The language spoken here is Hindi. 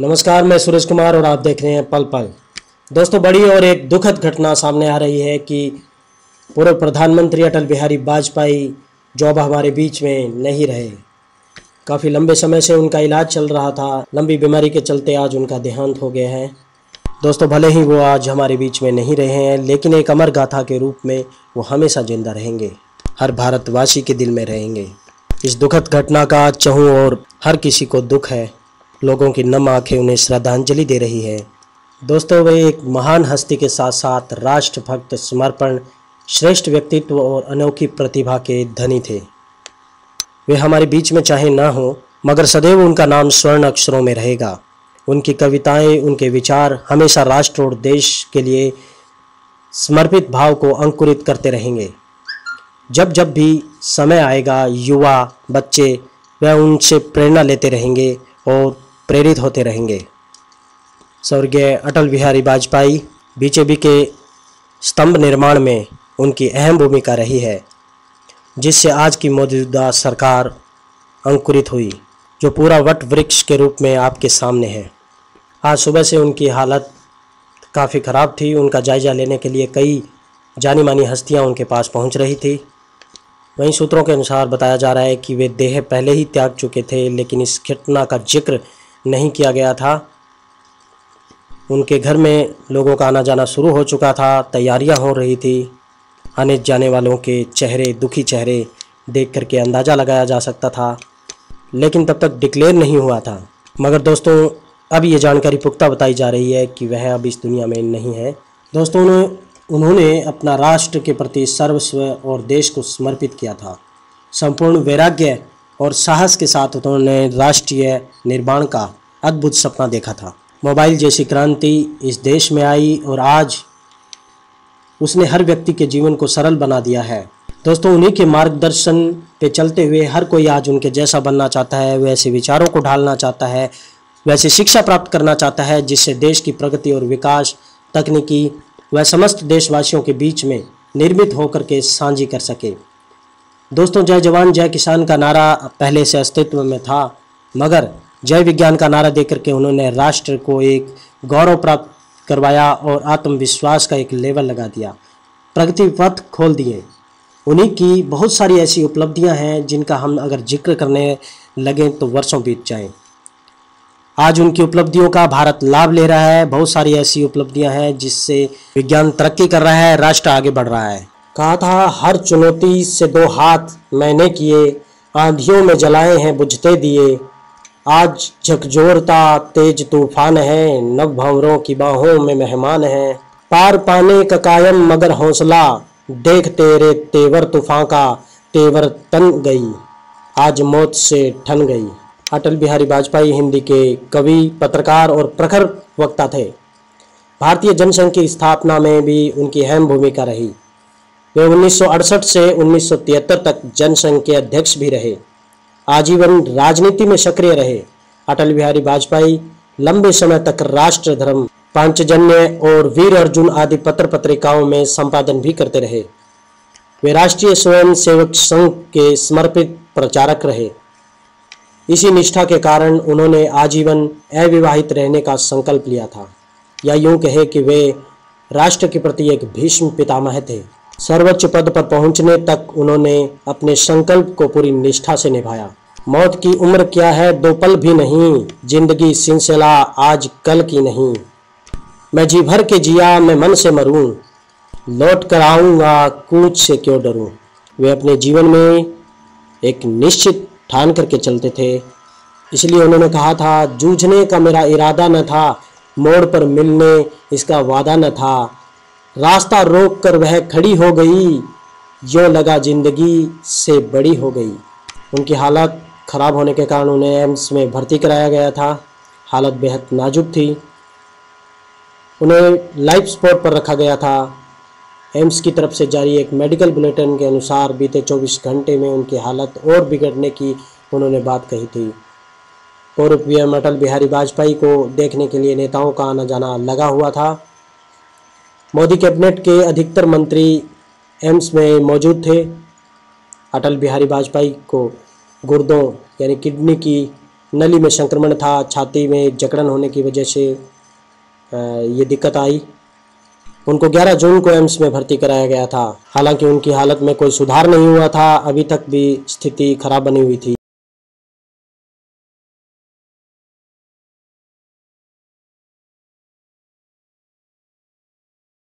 नमस्कार, मैं सूरज कुमार और आप देख रहे हैं पल पल। दोस्तों, बड़ी और एक दुखद घटना सामने आ रही है कि पूर्व प्रधानमंत्री अटल बिहारी वाजपेयी जो अब हमारे बीच में नहीं रहे। काफ़ी लंबे समय से उनका इलाज चल रहा था, लंबी बीमारी के चलते आज उनका देहांत हो गया है। दोस्तों, भले ही वो आज हमारे बीच में नहीं रहे हैं, लेकिन एक अमर गाथा के रूप में वो हमेशा ज़िंदा रहेंगे, हर भारतवासी के दिल में रहेंगे। इस दुखद घटना का चहु और हर किसी को दुख है। लोगों की नम आँखें उन्हें श्रद्धांजलि दे रही है। दोस्तों, वे एक महान हस्ती के साथ साथ राष्ट्रभक्त समर्पण, श्रेष्ठ व्यक्तित्व और अनोखी प्रतिभा के धनी थे। वे हमारे बीच में चाहे ना हो, मगर सदैव उनका नाम स्वर्ण अक्षरों में रहेगा। उनकी कविताएँ, उनके विचार हमेशा राष्ट्र और देश के लिए समर्पित भाव को अंकुरित करते रहेंगे। जब जब भी समय आएगा, युवा, बच्चे वह उनसे प्रेरणा लेते रहेंगे और प्रेरित होते रहेंगे। स्वर्गीय अटल बिहारी वाजपेयी बीजेपी के स्तंभ निर्माण में उनकी अहम भूमिका रही है, जिससे आज की मौजूदा सरकार अंकुरित हुई, जो पूरा वट वृक्ष के रूप में आपके सामने है। आज सुबह से उनकी हालत काफ़ी ख़राब थी। उनका जायज़ा लेने के लिए कई जानी मानी हस्तियाँ उनके पास पहुँच रही थी। वहीं सूत्रों के अनुसार बताया जा रहा है कि वे देह पहले ही त्याग चुके थे, लेकिन इस घटना का ज़िक्र नहीं किया गया था। उनके घर में लोगों का आना जाना शुरू हो चुका था, तैयारियाँ हो रही थी। आने जाने वालों के चेहरे, दुखी चेहरे देख करके अंदाज़ा लगाया जा सकता था, लेकिन तब तक डिक्लेयर नहीं हुआ था। मगर दोस्तों, अब ये जानकारी पुख्ता बताई जा रही है कि वह अब इस दुनिया में नहीं है। दोस्तों उन्होंने अपना राष्ट्र के प्रति सर्वस्व और देश को समर्पित किया था। संपूर्ण वैराग्य और साहस के साथ उन्होंने राष्ट्रीय निर्माण का अद्भुत सपना देखा था। मोबाइल जैसी क्रांति इस देश में आई और आज उसने हर व्यक्ति के जीवन को सरल बना दिया है। दोस्तों, उन्हीं के मार्गदर्शन पे चलते हुए हर कोई आज उनके जैसा बनना चाहता है, वैसे विचारों को ढालना चाहता है, वैसे शिक्षा प्राप्त करना चाहता है, जिससे देश की प्रगति और विकास, तकनीकी व समस्त देशवासियों के बीच में निर्मित होकर के साझी कर सके। दोस्तों, जय जवान, जय किसान का नारा पहले से अस्तित्व में था, मगर जय विज्ञान का नारा देकर के उन्होंने राष्ट्र को एक गौरव प्राप्त करवाया और आत्मविश्वास का एक लेवल लगा दिया। प्रगति पथ खोल दिए। उन्हीं की बहुत सारी ऐसी उपलब्धियाँ हैं जिनका हम अगर ज़िक्र करने लगें तो वर्षों बीत जाएँ। आज उनकी उपलब्धियों का भारत लाभ ले रहा है। बहुत सारी ऐसी उपलब्धियाँ हैं जिससे विज्ञान तरक्की कर रहा है, राष्ट्र आगे बढ़ रहा है। कहा था, हर चुनौती से दो हाथ मैंने किए, आंधियों में जलाए हैं बुझते दिए। आज झकझोरता, तेज तूफ़ान है नव भंवरों की बाहों में मेहमान है। पार पाने का कायम मगर हौसला, देख तेरे तेवर तूफ़ान का तेवर तन गई। आज मौत से ठन गई। अटल बिहारी वाजपेयी हिंदी के कवि, पत्रकार और प्रखर वक्ता थे। भारतीय जनसंघ की स्थापना में भी उनकी अहम भूमिका रही। वे 1968 से 1973 तक जनसंघ के अध्यक्ष भी रहे। आजीवन राजनीति में सक्रिय रहे। अटल बिहारी वाजपेयी लंबे समय तक राष्ट्र धर्म, पांचजन्य और वीर अर्जुन आदि पत्र पत्रिकाओं में संपादन भी करते रहे। वे राष्ट्रीय स्वयं सेवक संघ के समर्पित प्रचारक रहे। इसी निष्ठा के कारण उन्होंने आजीवन अविवाहित रहने का संकल्प लिया था। या यूँ कहे कि वे राष्ट्र के प्रति एक भीष्म पितामह थे। सर्वोच्च पद पर पहुँचने तक उन्होंने अपने संकल्प को पूरी निष्ठा से निभाया। मौत की उम्र क्या है, दो पल भी नहीं, ज़िंदगी सिलसिला आज कल की नहीं। मैं जी भर के जिया, मैं मन से मरूं। लौट कर आऊँगा, कूच से क्यों डरूं? वे अपने जीवन में एक निश्चित ठान करके चलते थे। इसलिए उन्होंने कहा था, जूझने का मेरा इरादा न था, मोड़ पर मिलने इसका वादा न था। रास्ता रोक कर वह खड़ी हो गई। जो लगा ज़िंदगी से बड़ी हो गई। उनकी हालत ख़राब होने के कारण उन्हें एम्स में भर्ती कराया गया था। हालत बेहद नाजुक थी। उन्हें लाइफ सपोर्ट पर रखा गया था। एम्स की तरफ़ से जारी एक मेडिकल बुलेटिन के अनुसार बीते 24 घंटे में उनकी हालत और बिगड़ने की उन्होंने बात कही थी। पूर्व पीएम अटल बिहारी वाजपेयी को देखने के लिए नेताओं का आना जाना लगा हुआ था। मोदी कैबिनेट के अधिकतर मंत्री एम्स में मौजूद थे। अटल बिहारी वाजपेयी को गुर्दों, यानी किडनी की नली में संक्रमण था, छाती में जकड़न होने की वजह से ये दिक्कत आई। उनको 11 जून को एम्स में भर्ती कराया गया था। हालाँकि उनकी हालत में कोई सुधार नहीं हुआ था, अभी तक भी स्थिति खराब बनी हुई थी।